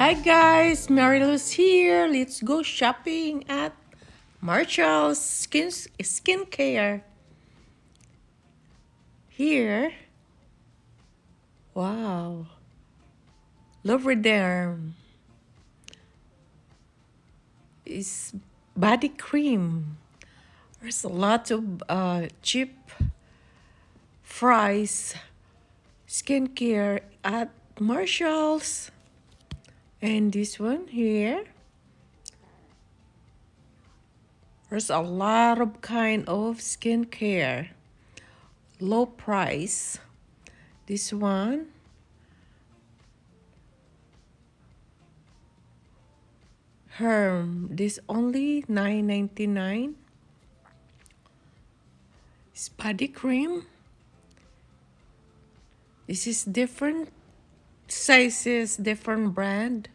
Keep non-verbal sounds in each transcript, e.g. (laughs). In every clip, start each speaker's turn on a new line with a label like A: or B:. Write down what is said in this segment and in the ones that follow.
A: Hi guys, Marylou here. Let's go shopping at Marshall's Skin Skincare. Here, wow, Lubriderm is body cream. There's a lot of uh, cheap price skincare at Marshall's. And this one here. There's a lot of kind of skincare. Low price. This one. Herm. This only nine ninety nine. It's body cream. This is different sizes, different brand.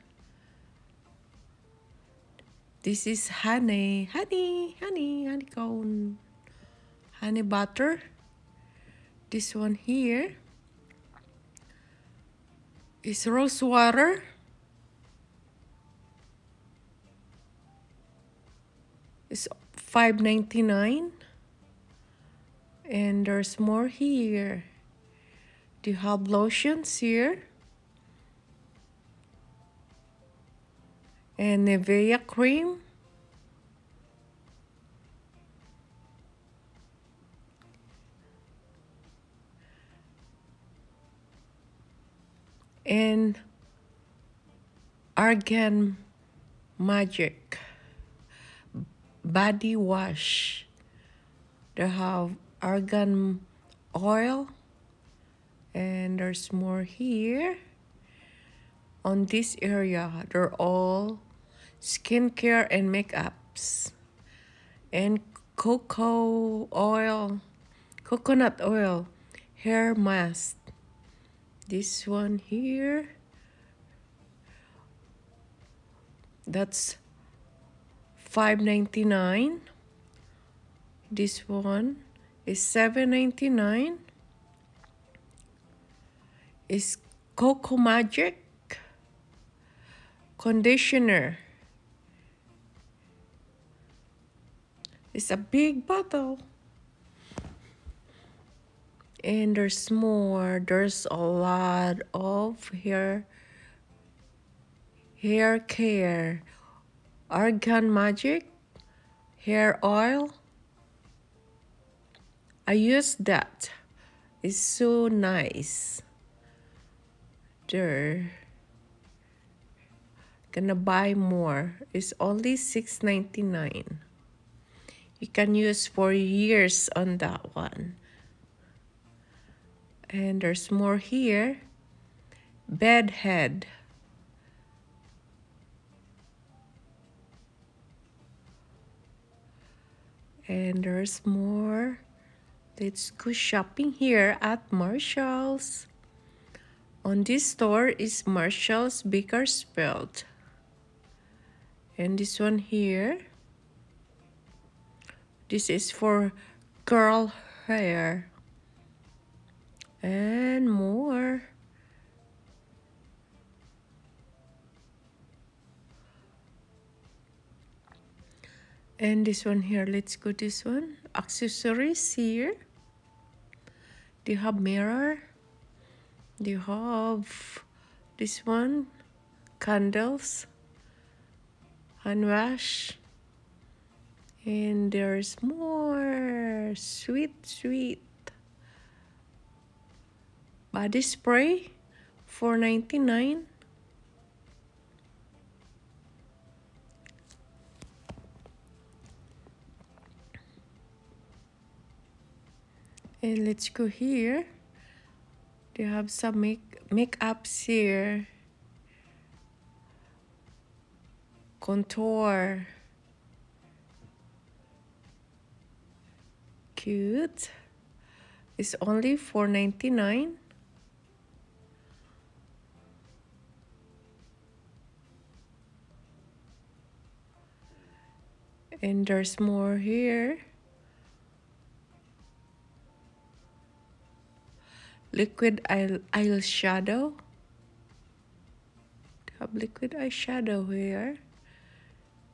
A: This is honey, honey, honey, honeycomb, honey butter. This one here is rose water. It's five ninety nine, and there's more here. Do you have lotions here? Eh, and Nivea cream. And Argan Magic body wash. They have argan oil and there's more here on this area they're all skincare and makeups. And cocoa oil coconut oil hair mask. This one here. That's 5.99 this one is 7.99 is cocoa magic conditioner It's a big bottle. And there's more. There's a lot of hair hair care. Argan Magic hair oil. I use that. It's so nice. There. Gonna buy more. It's only six ninety nine you can use for years on that one. And there's more here. Bed head. And there's more. Let's go shopping here at Marshall's. On this store is Marshall's Bakersfield and this one here this is for curl hair and more. And this one here, let's go this one. Accessories here. You have mirror? You have this one? Candles. Hand wash and there's more. Sweet sweet. Body spray for 99 and let's go here. They have some make makeups here. Contour cute. It's only four ninety nine. And there's more here. Liquid eye eyeshadow. have liquid eyeshadow here.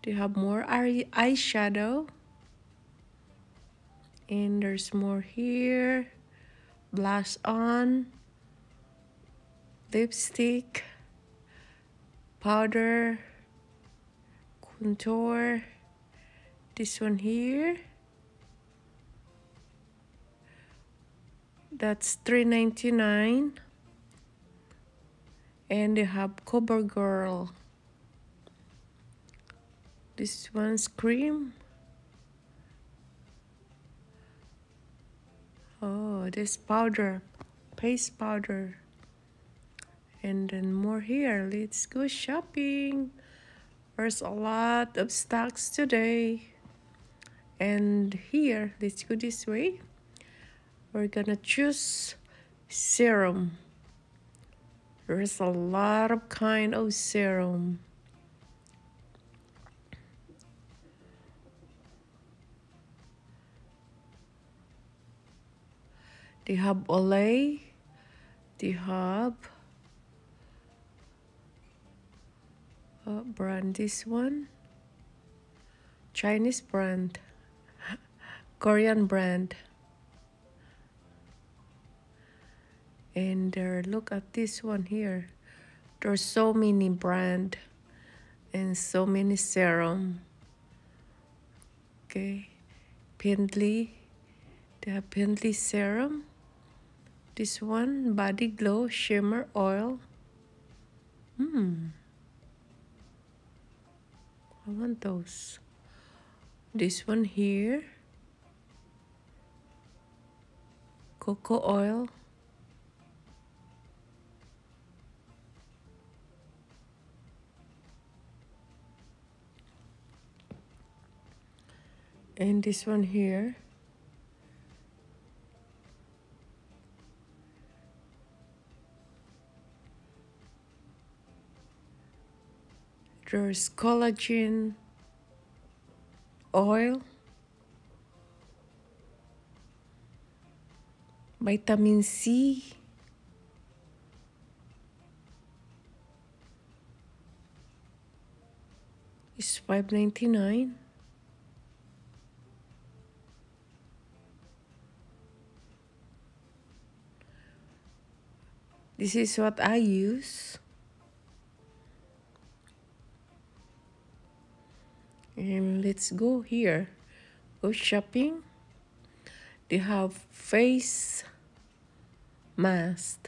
A: They have more eye eyeshadow. And there's more here. Blush on. Lipstick. Powder. Contour. This one here. That's $3.99 and they have CoverGirl this one's cream oh this powder paste powder. And then more here. Let's go shopping. There's a lot of stocks today. And here let's go this way. We're gonna choose serum. There's a lot of kind of serum. Have Olay. They have uh, brand this one. Chinese brand. (laughs) Korean brand. and there look at this one here there's so many brand and so many serum okay Pendley they have Pendley serum this one body glow shimmer oil. Hmm. I want those. This one here. Cocoa oil. And this one here there's collagen oil vitamin C is 5.99 This is what I use. And let's go here. Go shopping. They have face mask.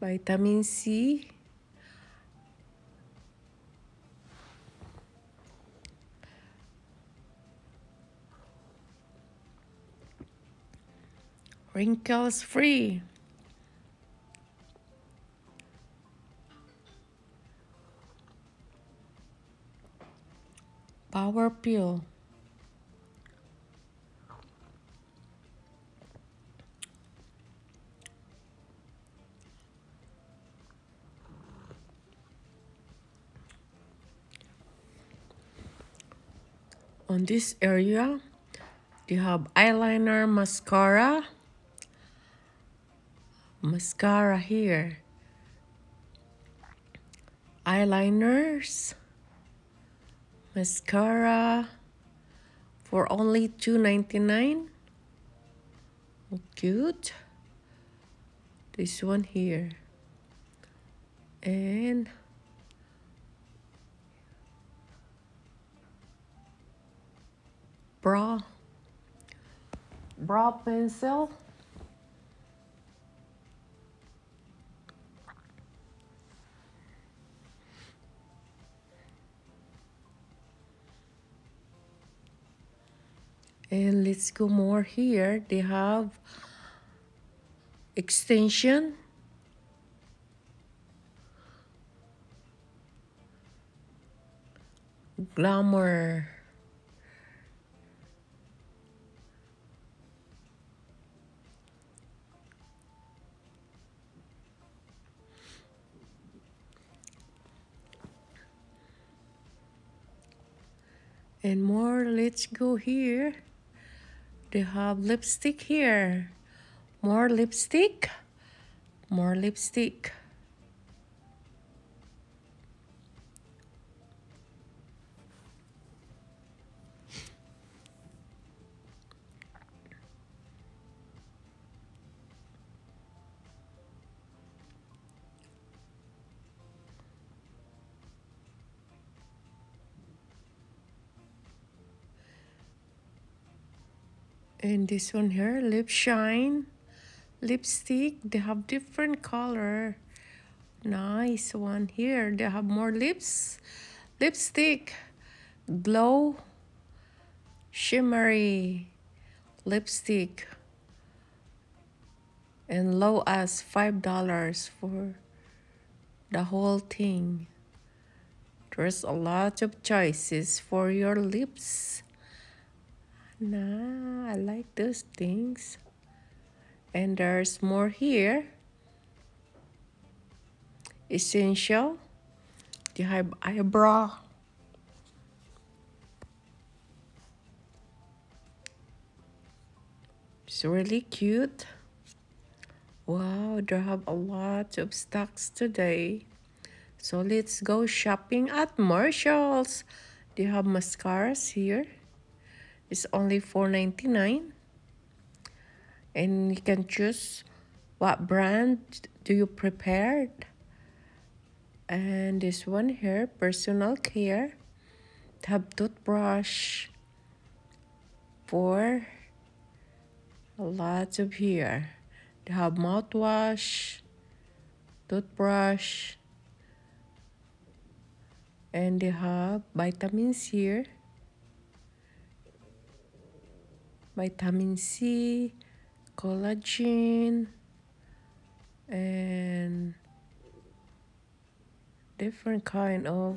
A: Vitamin C. Wrinkles free. Power Pill. On this area, you have eyeliner, mascara, mascara here, eyeliners, mascara for only $2.99 cute. This one here. And bra. Bra pencil and let's go more here. They have extension. Glamour. And more let's go here they have lipstick here. More lipstick. More lipstick and this one here lip shine lipstick they have different color. Nice one here they have more lips. Lipstick glow shimmery lipstick. And low as five dollars for the whole thing. There's a lot of choices for your lips nah i like those things. And there's more here. Essential. You have eyebrow it's really cute. Wow they have a lot of stocks today. So let's go shopping at Marshalls. They have mascaras here it's only $4.99 and you can choose what brand do you prepared. And this one here personal care. Tab toothbrush for a lot of here they have mouthwash toothbrush and they have vitamins here vitamin C collagen and different kind of